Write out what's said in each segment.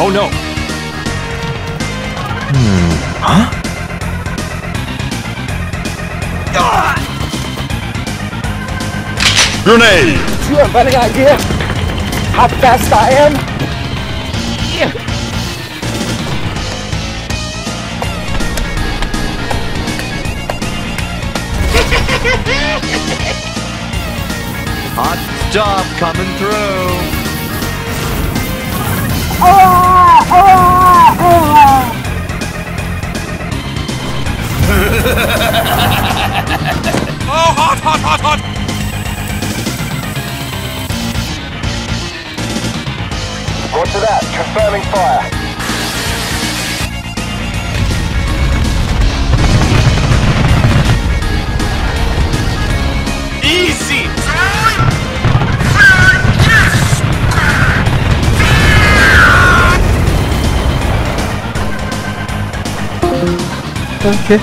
Oh no! Hmm. Huh? Grenade! Do you have any idea how fast I am? Hot stuff coming through. Oh, hot, hot, hot, hot! Roger that. Confirming fire. Gue!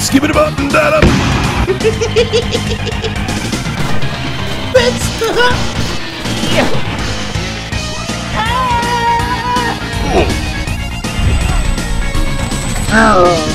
Skip it up and down up. Muppets! yeah. ah! Oh.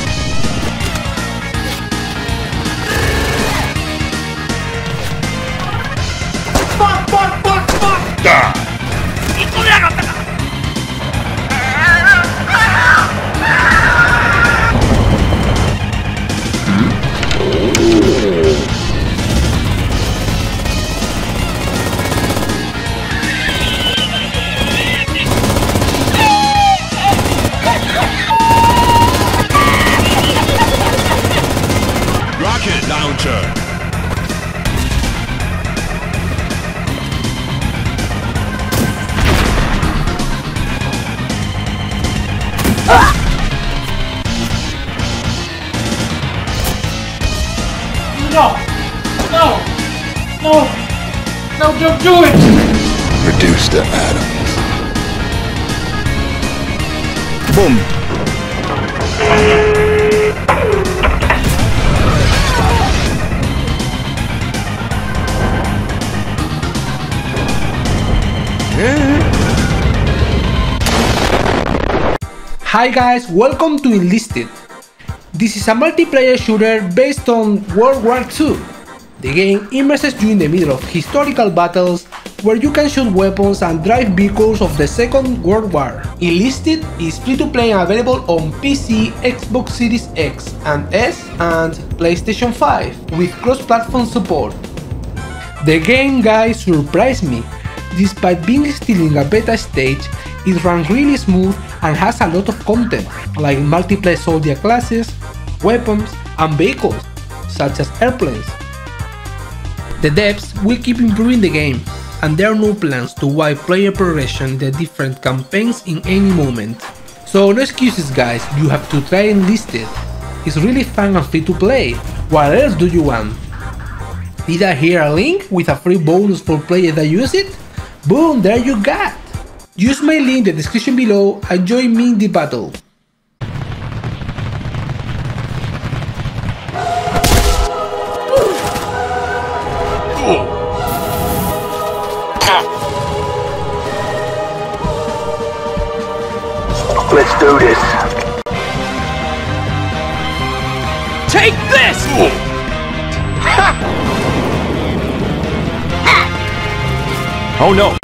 No! No, don't do it! Reduced to atoms. Boom. Hi guys, welcome to Enlisted. This is a multiplayer shooter based on World War II. The game immerses you in the middle of historical battles where you can shoot weapons and drive vehicles of the Second World War. Enlisted is free to play and available on PC, Xbox Series X and S and PlayStation 5 with cross-platform support. The game guys surprised me. Despite being still in a beta stage, it ran really smooth and has a lot of content, like multiplayer soldier classes, weapons, and vehicles, such as airplanes. The devs will keep improving the game, and there are no plans to wipe player progression the different campaigns in any moment. So no excuses guys, you have to try Enlisted. It's really fun and free to play. What else do you want? Did I hear a link with a free bonus for players that use it? Boom, there you got! Use my link in the description below and join me in the battle. Let's do this. Take this! Oh no!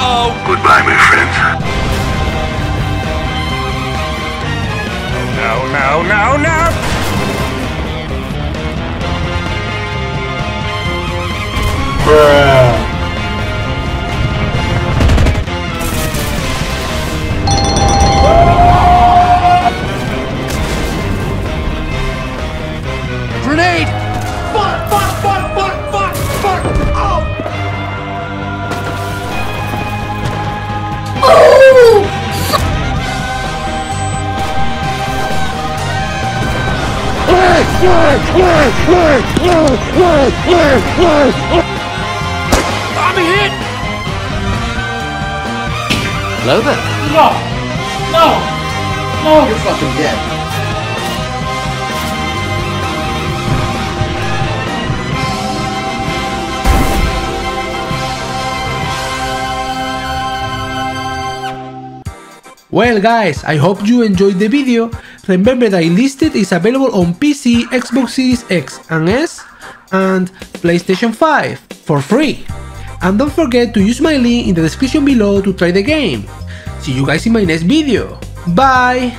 Uh-oh. Goodbye, my friend. No, no, no, no. Grenade! I'm hit! Hello there. No! No! No! You're fucking dead. Well guys, I hope you enjoyed the video. Remember that Enlisted is available on PC, Xbox Series X and S, and PlayStation 5 for free. And don't forget to use my link in the description below to try the game. See you guys in my next video. Bye!